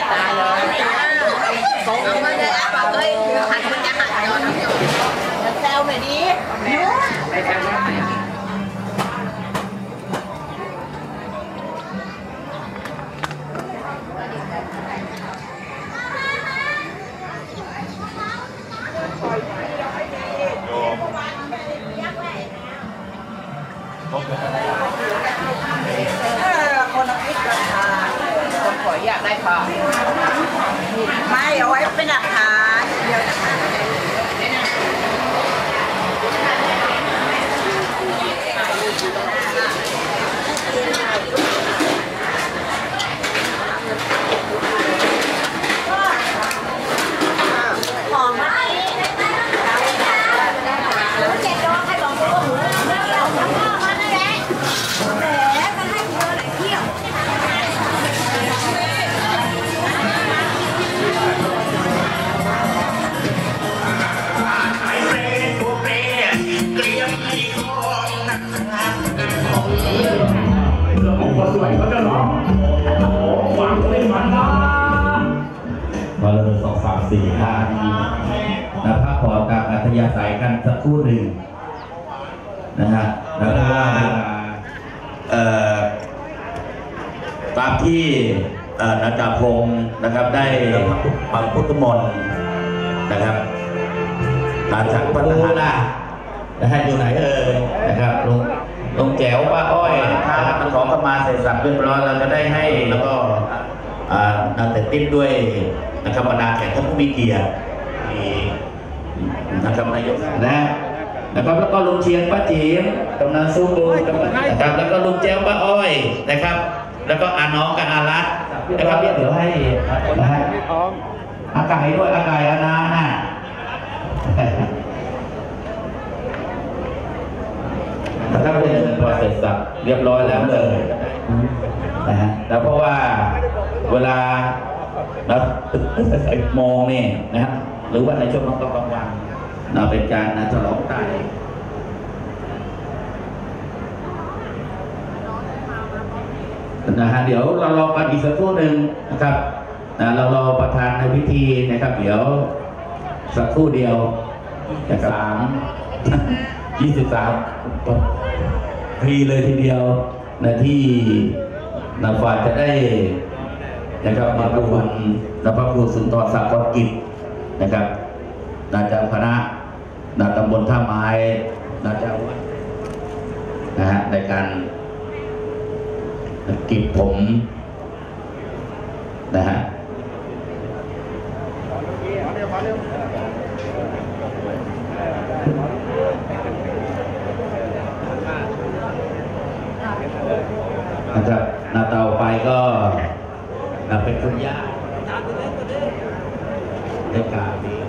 ตา มกำนันสู้บูนะครับแล้วก็ลุงแจ้วป้าอ้อยนะครับ แล้วก็อาน้องกับอารัตนะครับเดี๋ยวให้นะฮะอาไก่ด้วยอาไก่อานาน่ะนะครับเรื่องพอเสร็จสับเรียบร้อยแล้วเลยนะฮะแล้วเพราะว่าเวลาเราตึกโมงนี่นะครับหรือว่าในช่วงกลางวันเราเป็นการนะฉลองตาย นะฮะเดี๋ยวเรารอกันอีกสักครู่หนึ่งนะครับนะเรารอประธานในพิธีนะครับ เดี๋ยวสักครู่เดียวนะคสามยี่สิบสามพีเลยทีเดียวนะที่นาฟาจะได้นะครับมาประวันนะพระครูสุนทรสักดิ์กิจนะครับนาจารคณะนาตำบลท่าไม้นาจาวัดนะฮะในการ ติดผมนะฮะนะครับนาต่อไปก็เป็นคุณย่าเด็กกาดี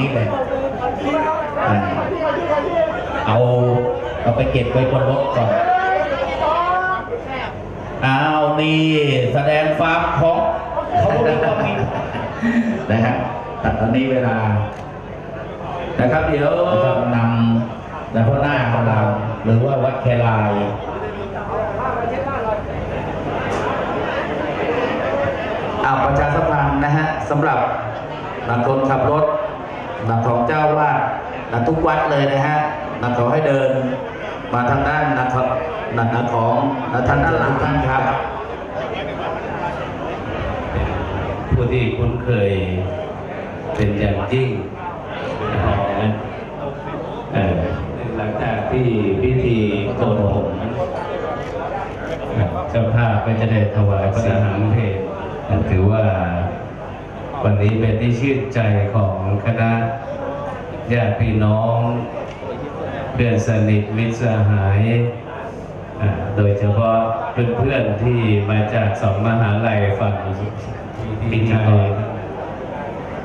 นี่เลยอ่าเอาเอาไปเก็บไว้บนรถก่อนเอานี่แสดงความของเขามีความีนะฮะแต่ตอนนี้เวลา นะครับ เดี๋ยวนำในพระหน้าของเราหรือว่าวัดแคลายอาประชาสัมพันธ์นะฮะสำหรับนักคนขับรถ นักของเจ้าวาดนักทุกวัดเลยนะฮะนักขอให้เดินมาทางด้านนักของนักของนักท่านด้านหลังท่านครับ ผู้ที่คุ้นเคยเป็นอย่างยิ่งนี่หลังจากที่พิธีโกนผมเอ่อเจ้าภาพก็จะได้ถวายพระทหารเพลถือว่า วันนี้เป็นที่ชื่นใจของคณะญาติพี่น้อง เพื่อนสนิทมิตรสหาย โดยเฉพาะเพื่อนๆที่มาจากสองมหาลัยฝั่งพิธีกร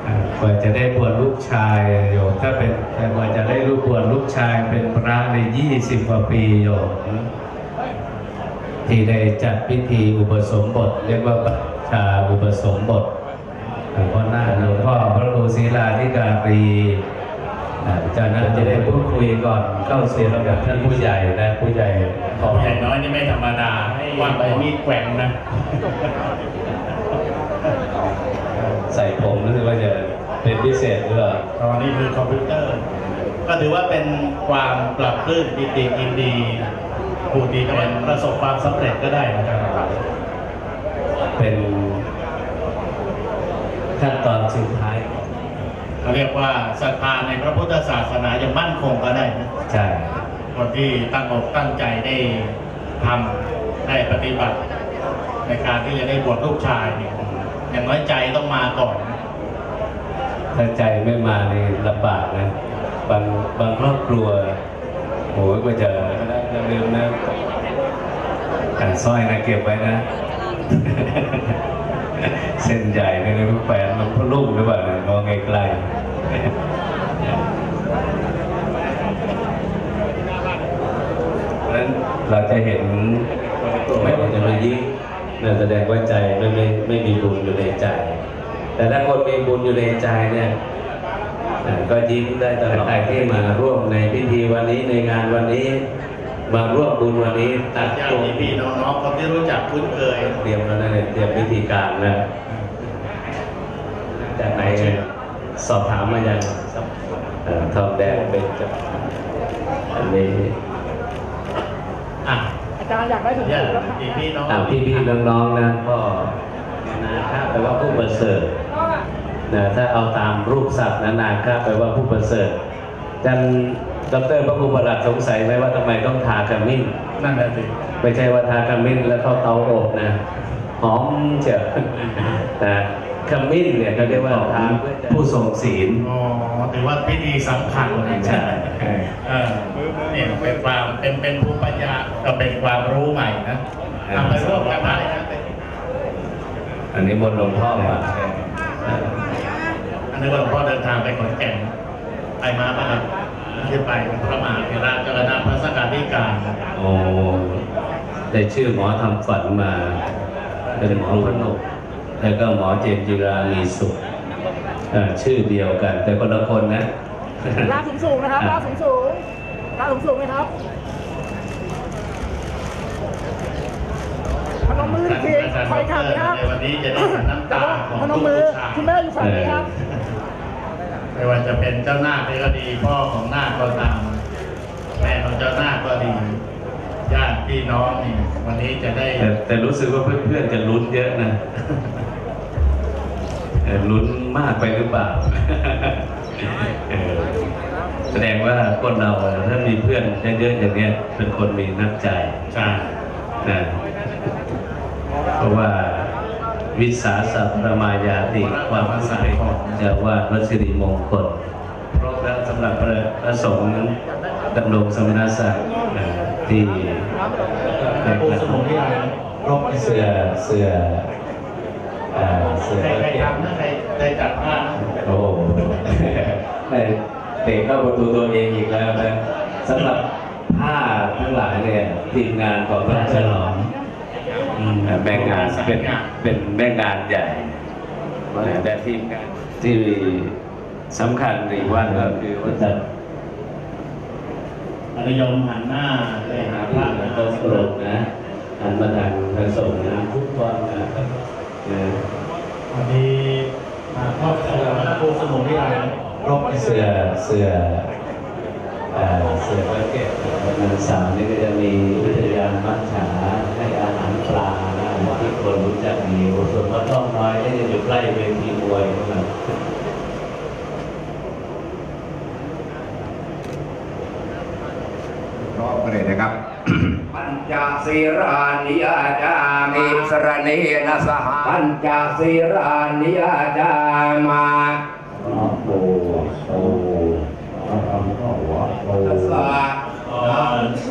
อ่ากว่าจะได้บวชลูกชายโยมถ้าเป็นแต่กว่าจะได้ลูกบวชลูกชายเป็นพระในยี่สิบกว่าปีโยมที่ได้จัดพิธีอุปสมบท เรียกว่าบัชาอุปสมบท ศิลาธิการีอ่าจากนั้นจะได้พูดคุยก่อนเข้าเสียงกับท่านผู้ใหญ่นะผู้ใหญ่ของใหญ่น้อยนี่ไม่ธรรมดาให้วางไปมีดแกว่งนะ ใส่ผมรู้สึกว่าจะเป็นพิเศษหรือเปล่าตอนนี้คือคอมพิวเตอร์ ก็ถือว่าเป็นความปรับปลื้มปิติยินดีผู้ที่เป็นประสบความสำเร็จก็ได้นะครับ เป็นขั้นตอนสุดท้าย เขาเรียกว่าศรัทธาในพระพุทธศาสนาอย่างมั่นคงก็ได้นะใช่คนที่ตั้งอกตั้งใจได้ทำได้ปฏิบัติ ในการที่จะได้บวชลูกชายเนี่ยอย่างน้อยใจต้องมาก่อนนะถ้าใจไม่มานี่ลำบากนะบางบางครอบครัวโอ้ยกว่าจะอย่าลืมนะการสร้อยนะเก็บไว้นะ เส้นใหญ่ในรูปแฟนมันพ่อลูกหรือเปล่าเนี่ยมองไกลๆเพราะฉะนั้นเราจะเห็นไม่ว่าจะมายิ้มนั่นแสดงว่าใจไม่ไม่ไม่มีบุญอยู่ในใจ แต่ถ้าคนมีบุญอยู่ในใจเนี่ยก็ยิ้มได้ตลอดที่มาร่วมในพิธีวันนี้ในงานวันนี้ มาร่วมบุญวันนี้ตัดญาตรงติพี่น้องๆคนที่รู้จักคุ้นเคยเตรียมแล้วนะเนี่ยเตรียมพิธีการแล้วจากไหนสอบถามมายังเอ่อทองแดงเป็นเจ้าอันนี้อะอาจารย์อยากได้ถุงญามือแล้วติพี่น้องอ่าพี่ๆน้องๆนะก็นาคาแปลว่าผู้ประเสริฐนะถ้าเอาตามรูปสัตว์นะนาคาแปลว่าผู้ประเสริฐจัน ดรพระครูประหลัดสงสัยไหมว่าทำไมต้องทาขมิ้นนั่นแหละสิไม่ใช่ว่าทาขมิ้นแล้วเข้าเตาอบนะหอมเจียวนะขขมิ้นเนี่ยก็เรียกว่าของผู้ทรงศีลอ๋อถือว่าพิธีสำคัญเลยใช่เออเนี่ยเป็นความเป็นเป็นภูมิปัญญาก็เป็นความรู้ใหม่นะทำไปร่วมกันได้นะอันนี้มนต์หลวงพ่อมาอันนี้ว่าหลวงพ่อเดินทางไปขอนแก่นไปมาปะครับ ขึ้นไปพระมหาเถระเจ้าคณะพระสังฆาธิการโอ้ได้ชื่อหมอทำฝันมา เป็นหมอพนกแล้วก็หมอเจมส์จิรามีสุขเอ่อชื่อเดียวกัน แต่คนละคนนะลากสูงสูงๆนะครับลากสูงสูงๆลากสูงสูงๆไหมครับพนมมืออีกทีคอยขับนะครับในวันนี้จะได้เห็นน้ำตาของพนลูมกมือผู้ชายคุณแม่อยู่ฝั่งนี้ครับ ไม่ว่าจะเป็นเจ้านาคก็ดี พ่อของนาคก็ตามแม่ของเจ้านาคก็ดีญาติพี่น้องนี่วันนี้จะได้แต่แต่รู้สึกว่าเพื่อนๆจะลุ้นเยอะนะเออลุ้นมากไปหรือเปล่าเออแสดงว่าคนเราอะถ้ามีเพื่อนเยอะๆอย่างเนี้ยเป็นคนมีน้ำใจใช่นะเพราะว่า วิสาสะประมายาติความภาษาของจะว่าพระสิริมงคลครบแล้วสำหรับพระสงฆ์ดำรงสมณศักดิ์นะที่ผู้สมุนที่ไรรบเสื้อเสื้อเสื้อใครใครทำนะใครใครจัดผ้าโอ้เตะเข้าประตูตัวเองอีกแล้วนะสำหรับผ้าทั้งหลายเนี่ยทีมงานของพระฉลอง แบ่งงานเป็นเป็นแม่งานใหญ่นะแต่ทีมงานที่สำคัญอีกว่าก็คือว่าจะอริยมหันหน้าไปหาพพระระนะโตกรกนะอันมาทางพระสงฆ์นะทุกวันนะครับนะวันนี้มาครอบครัวผู้สมุนที่ไรรบเสื้อเสื้อ เอ่เสื้อแจ็คเก็ตวันเสาร์นี่ก็จะมีวิทยานมัจฉาให้อาหารปลานะที่คนรู้จักดีส่วนวัดต้องน้อยนี่จะอยู่ใกล้เวทีมวยนะครับรอมกันเลยนะครับปัญจศีรานิยาจามิสรเนนะสหปัญจศีรานิยาจามา โต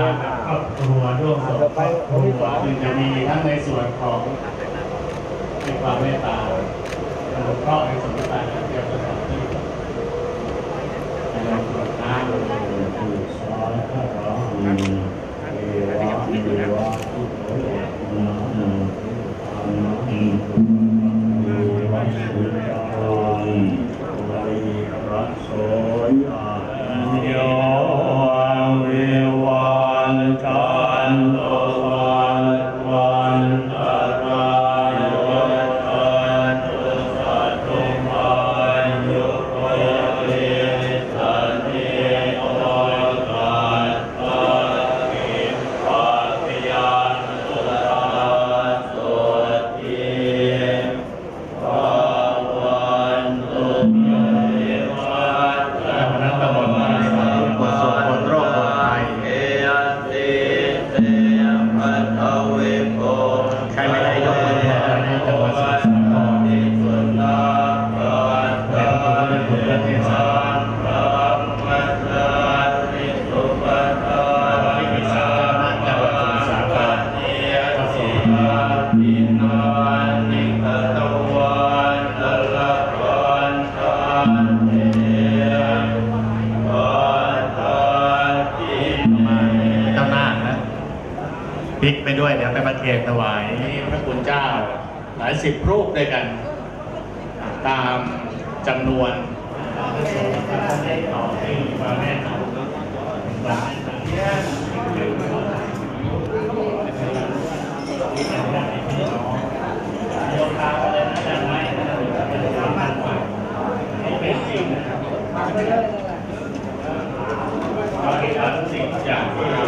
าแครอบครัวร่วมสมทบครัวจึงจะมีทั้งในส่วนของในความเมตตาอนุเคราะห์ในส่วนต่างๆเกี่ยวกับสถานที่ในส่วนน้ำคือซอยก็ร้อง เอกยถวายพระคุณเจ้า หลายสิบรูปด้วยกัน ตามจำนวนเราเห็นว่าสิ่งอย่างที่